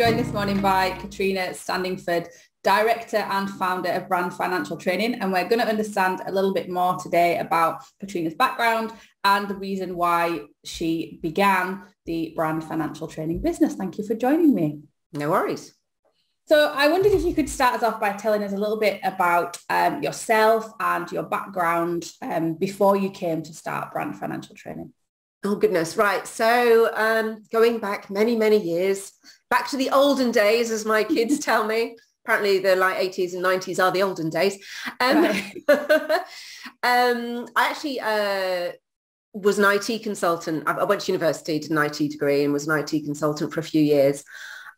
joined this morning by Catriona Standingford, Director and Founder of Brand Financial Training. And we're going to understand a little bit more today about Catriona's background and the reason why she began the Brand Financial Training business. Thank you for joining me. No worries. So I wondered if you could start us off by telling us a little bit about um, yourself and your background um, before you came to start Brand Financial Training. Oh goodness, right. So um, going back many, many years, back to the olden days, as my kids tell me. Apparently the late 80s and 90s are the olden days. Um, right. um, I actually uh, was an IT consultant. I, went to university, did an IT degree and was an IT consultant for a few years,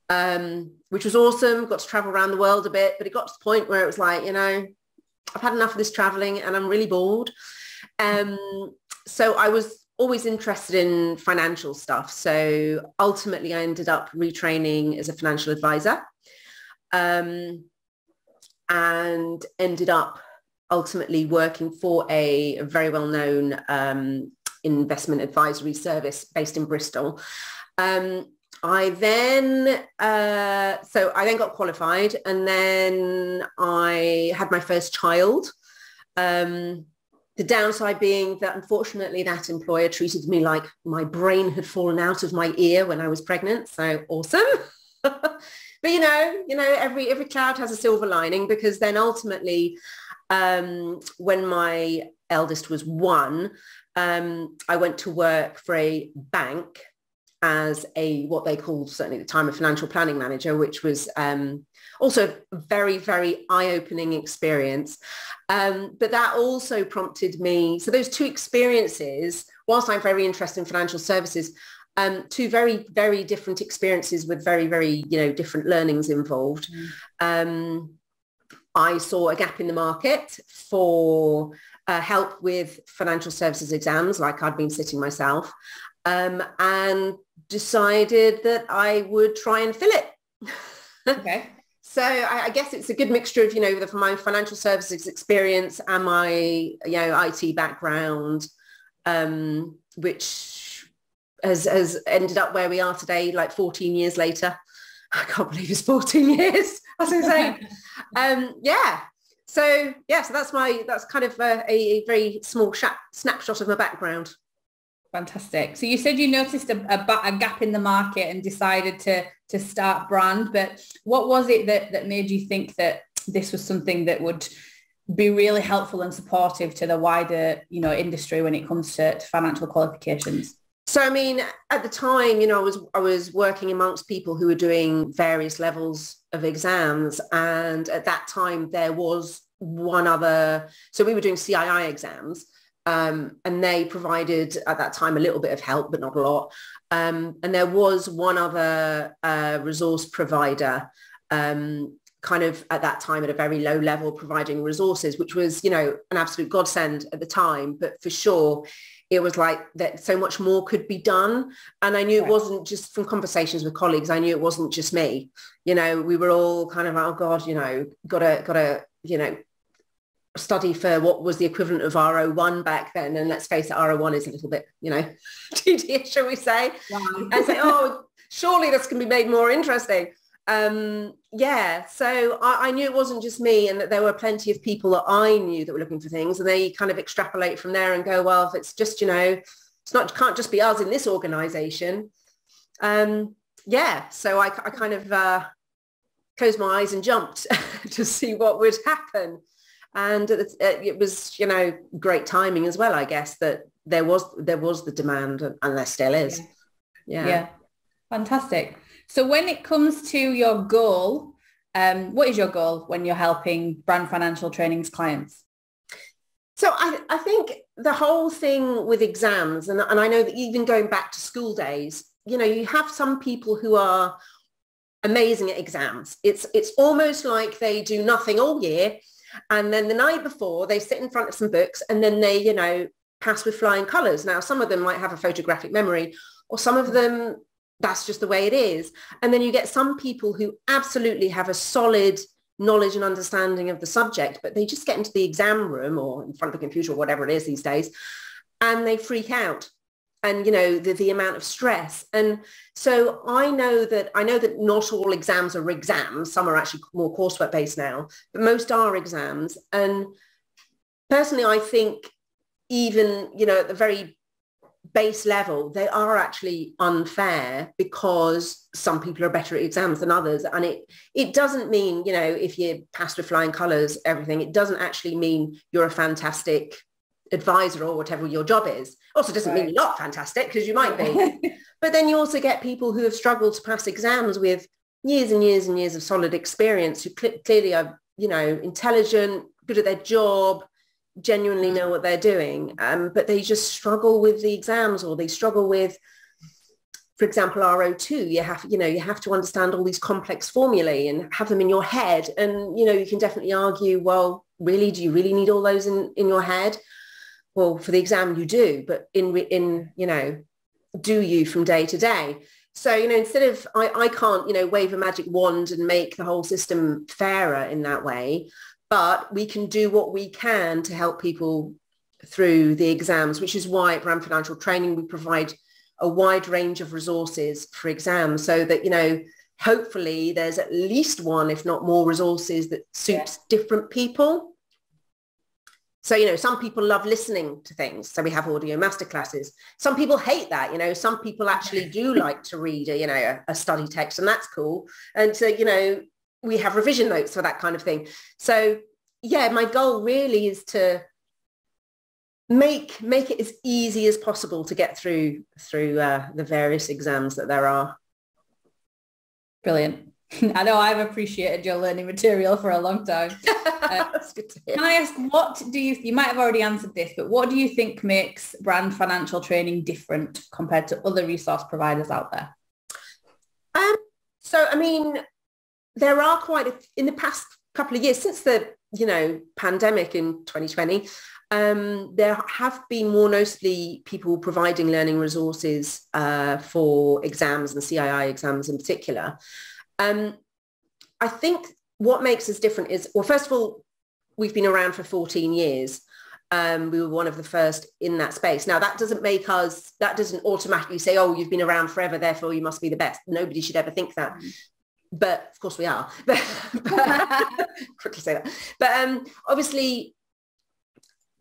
um, which was awesome. Got to travel around the world a bit, but it got to the point where it was like, you know, I've had enough of this traveling and I'm really bored. Um, so I was always interested in financial stuff. So ultimately, I ended up retraining as a financial advisor um, and ended up ultimately working for a, a very well-known um, investment advisory service based in Bristol. Um, I then, uh, so I then got qualified and then I had my first child. Um, the downside being that unfortunately that employer treated me like my brain had fallen out of my ear when I was pregnant. So awesome. but you know, you know, every every cloud has a silver lining because then ultimately um, when my eldest was one, um, I went to work for a bank as a what they called certainly at the time a financial planning manager, which was um, also a very, very eye-opening experience. Um, but that also prompted me, so those two experiences, whilst I'm very interested in financial services, um, two very, very different experiences with very, very, you know, different learnings involved. Mm. Um, I saw a gap in the market for uh, help with financial services exams, like I'd been sitting myself, um, and decided that I would try and fill it. okay. So I, I, guess it's a good mixture of, you know, the, my financial services experience and my, you know, IT background, um, which has, has ended up where we are today, like 14 years later. I can't believe it's 14 years. I was saying, um, yeah. So yeah, so that's my, that's kind of a, a very small sh- snapshot of my background. Fantastic. So you said you noticed a, a, a, gap in the market and decided to to start brand, but what was it that that made you think that this was something that would be really helpful and supportive to the wider you know industry when it comes to, to financial qualifications? So I mean, at the time, you know, I was I was working amongst people who were doing various levels of exams, and at that time there was one other. So we were doing CII exams, um, and they provided at that time a little bit of help, but not a lot. Um, and there was one other uh, resource provider um, kind of at that time at a very low level providing resources, which was, you know, an absolute godsend at the time. But for sure, it was like that so much more could be done. And I knew it wasn't just from conversations with colleagues. I knew it wasn't just me. You know, we were all kind of, oh God, you know, gotta, gotta, you know, study for what was the equivalent of R01 back then. And let's face it, R01 is a little bit, you know, tedious, shall we say? Wow. And say, oh, surely this can be made more interesting. Um, yeah, so I, I, knew it wasn't just me and that there were plenty of people that I knew that were looking for things and they kind of extrapolate from there and go, well, if it's just, you know, it's not, can't just be us in this organization. Um, yeah, so I, I kind of uh, closed my eyes and jumped to see what would happen and it, it, was you know great timing as well i guess that there was there was the demand and there still is. Yeah, yeah. fantastic. So when it comes to your goal um, what is your goal when you're helping brand financial trainings clients? So I, I think the whole thing with exams and, and i know that even going back to school days you know you have some people who are amazing at exams. It's it's almost like they do nothing all year and then the night before, they sit in front of some books and then they, you know, pass with flying colours. Now, some of them might have a photographic memory or some of them, that's just the way it is. And then you get some people who absolutely have a solid knowledge and understanding of the subject, but they just get into the exam room or in front of the computer or whatever it is these days, and they freak out. And you know the, the amount of stress. And so i know that i know that not all exams are exams. Some are actually more coursework based now but most are exams. And personally i think even you know at the very base level they are actually unfair because some people are better at exams than others. And it it doesn't mean you know if you're pass with flying colors everything it doesn't actually mean you're a fantastic advisor or whatever your job is. Also doesn't right. mean you're not fantastic because you might be. but then you also get people who have struggled to pass exams with years and years and years of solid experience who cl- clearly are, you know, intelligent, good at their job, genuinely know what they're doing. Um, but they just struggle with the exams or they struggle with for example, R02, you have, you know, you have to understand all these complex formulae and have them in your head. And, you know, you can definitely argue, well, really, do you really need all those in, in your head? Well, for the exam you do, but in, in, you know, do you from day to day? So, you know, instead of, I, I can't, you know, wave a magic wand and make the whole system fairer in that way, but we can do what we can to help people through the exams, which is why at Brand Financial Training, we provide a wide range of resources for exams so that, you know, hopefully there's at least one, if not more resources that suits yeah. different people. So, you know, some people love listening to things. So we have audio masterclasses. Some people hate that, you know, some people actually do like to read, a, you know, a, a study text and that's cool. And so, you know, we have revision notes for that kind of thing. So yeah, my goal really is to make make it as easy as possible to get through through uh, the various exams that there are. Brilliant. I know I've appreciated your learning material for a long time. Uh, can I ask, what do you, you might have already answered this, but what do you think makes brand financial training different compared to other resource providers out there? Um, so, I mean, there are quite, a, in the past couple of years, since the, you know, pandemic in 2020, um, there have been more noticeably people providing learning resources uh, for exams and CII exams in particular. Um, I think what makes us different is, well, first of all, we've been around for 14 years. Um, we were one of the first in that space. Now, that doesn't make us, that doesn't automatically say, oh, you've been around forever, therefore you must be the best. Nobody should ever think that. Mm-hmm. But of course we are. but, quickly say that. But um, obviously,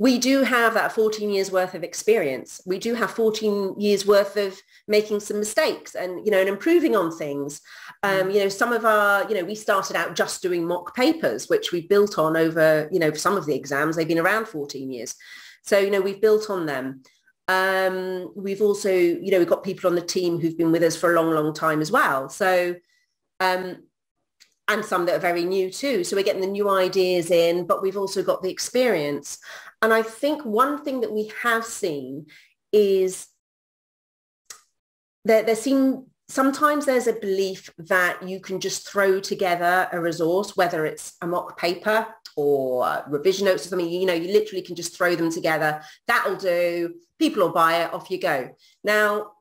we do have that 14 years worth of experience. We do have 14 years worth of making some mistakes and, you know, and improving on things. Um, mm. you know, some of our, you know, we started out just doing mock papers, which we built on over, you know, some of the exams, they've been around 14 years. So, you know, we've built on them. Um, we've also, you know, we've got people on the team who've been with us for a long, long time as well. So, um, and some that are very new too. So we're getting the new ideas in, but we've also got the experience. And I think one thing that we have seen is that there seem sometimes there's a belief that you can just throw together a resource, whether it's a mock paper or revision notes or something, you know, you literally can just throw them together. That'll do. People will buy it. Off you go. Now,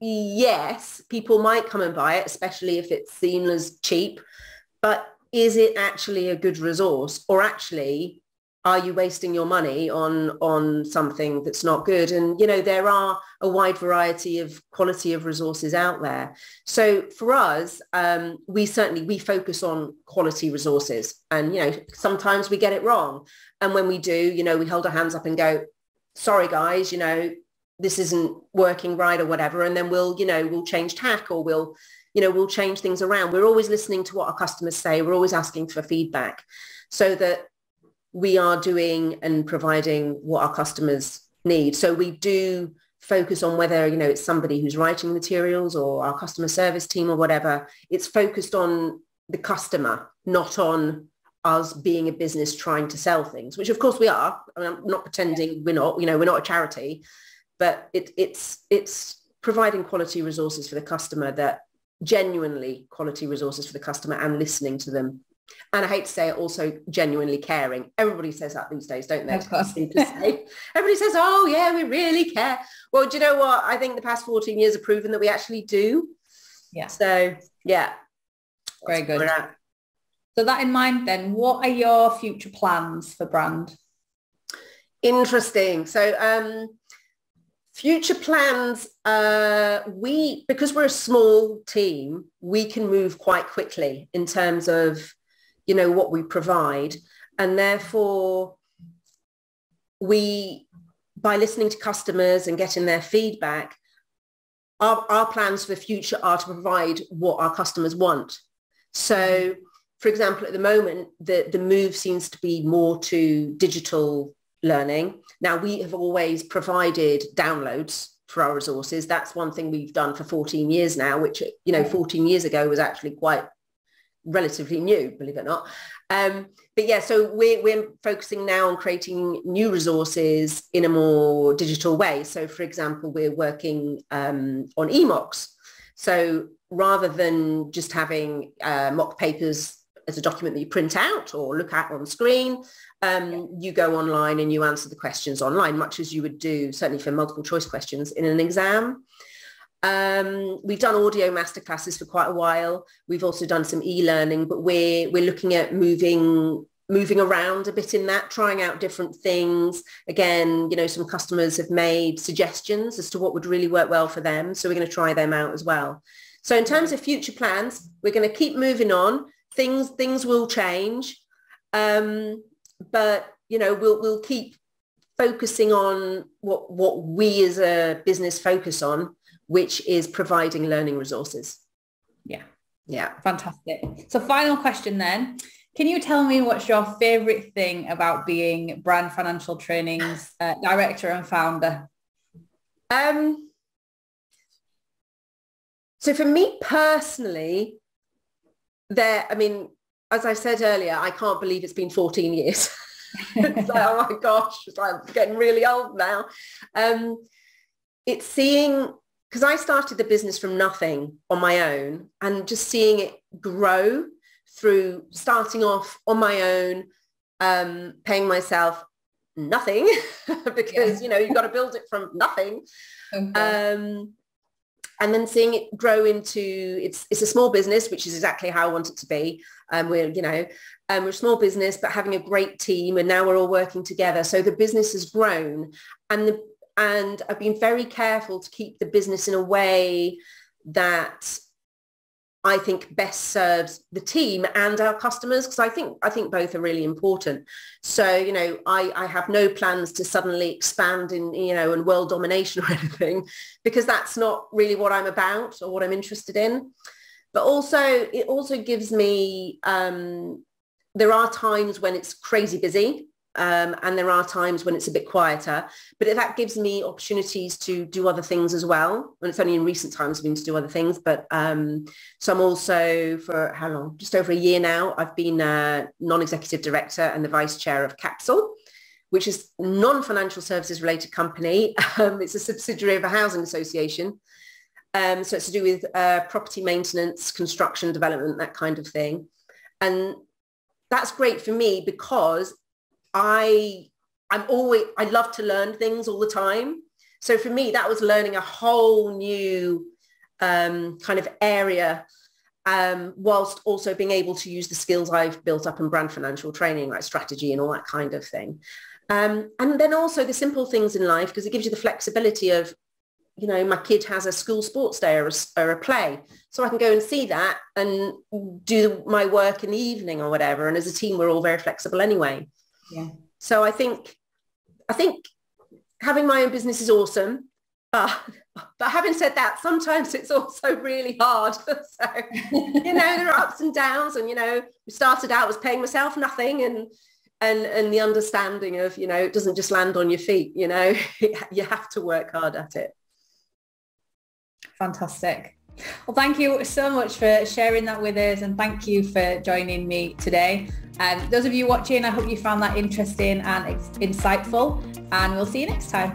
yes, people might come and buy it, especially if it's seen as cheap, but is it actually a good resource? Or actually are you wasting your money on on something that's not good? And you know there are a wide variety of quality of resources out there. So for us um, we certainly we focus on quality resources. And you know sometimes we get it wrong. And when we do you know we hold our hands up and go sorry guys you know this isn't working right or whatever and then we'll you know we'll change tack or we'll you know we'll change things around we're always listening to what our customers say we're always asking for feedback so that we are doing and providing what our customers need. So we do focus on whether, you know, it's somebody who's writing materials or our customer service team or whatever. It's focused on the customer, not on us being a business trying to sell things, which of course we are. I mean, I'm not pretending we're not, you know, we're not a charity, but it, it's, it's providing quality resources for the customer that genuinely quality resources for the customer and listening to them and I hate to say it, also genuinely caring. Everybody says that these days, don't they? Of course. Everybody says, oh yeah, we really care. Well, do you know what? I think the past 14 years have proven that we actually do. Yeah. So yeah. Very good. So that in mind then, what are your future plans for brand? Interesting. So um, Future plans, uh, we, because we're a small team, we can move quite quickly in terms of, you know, what we provide. And therefore, we, by listening to customers and getting their feedback, our, our plans for the future are to provide what our customers want. So, for example, at the moment, the, the move seems to be more to digital learning. Now, we have always provided downloads for our resources. That's one thing we've done for 14 years now, which, you know, 14 years ago was actually quite relatively new, believe it or not. Um, but yeah, so we're, we're focusing now on creating new resources in a more digital way. So for example, we're working um, on eMOCs. So rather than just having uh, mock papers as a document that you print out or look at on screen, um, yeah. you go online and you answer the questions online, much as you would do certainly for multiple choice questions in an exam. Um, we've done audio masterclasses for quite a while. We've also done some e-learning, but we're we're looking at moving moving around a bit in that, trying out different things. Again, you know, some customers have made suggestions as to what would really work well for them. So we're going to try them out as well. So in terms of future plans, we're going to keep moving on. Things things will change, um, but you know we'll we'll keep focusing on what what we as a business focus on, which is providing learning resources. Yeah, yeah, fantastic. So final question then. Can you tell me what's your favorite thing about being Brand Financial Training's uh, director and founder? Um, so for me personally, there, I mean, as I said earlier, I can't believe it's been 14 years. it's like, oh my gosh, it's like I'm getting really old now. Um, it's seeing, because I started the business from nothing on my own and just seeing it grow through starting off on my own, um, paying myself nothing because, yeah. you know, you've got to build it from nothing. Okay. Um, and then seeing it grow into it's it's a small business, which is exactly how I want it to be. Um, we're you know um, we're a small business, but having a great team, and now we're all working together. So the business has grown, and the and I've been very careful to keep the business in a way that I think best serves the team and our customers because I think I think both are really important. So you know I, I have no plans to suddenly expand in you know and world domination or anything because that's not really what I'm about or what I'm interested in. But also it also gives me um, there are times when it's crazy busy um, and there are times when it's a bit quieter, but that gives me opportunities to do other things as well. And it's only in recent times I've been to do other things, but um, so I'm also for how long? Just over a year now. I've been a non-executive director and the vice chair of Capsule, which is non-financial services related company. Um, it's a subsidiary of a housing association. Um, so it's to do with uh, property maintenance, construction, development, that kind of thing. And that's great for me because I I'm always I love to learn things all the time. So for me, that was learning a whole new um, kind of area um, whilst also being able to use the skills I've built up in brand financial training, like strategy and all that kind of thing. Um, and then also the simple things in life, because it gives you the flexibility of, you know, my kid has a school sports day or a, or a play. So I can go and see that and do my work in the evening or whatever. And as a team, we're all very flexible anyway. Yeah. So I think, I think having my own business is awesome. Uh, but having said that, sometimes it's also really hard. so, you know, there are ups and downs and, you know, we started out as paying myself nothing and, and, and the understanding of, you know, it doesn't just land on your feet, you know, you have to work hard at it. Fantastic. Well, thank you so much for sharing that with us and thank you for joining me today. Um, those of you watching, I hope you found that interesting and insightful and we'll see you next time.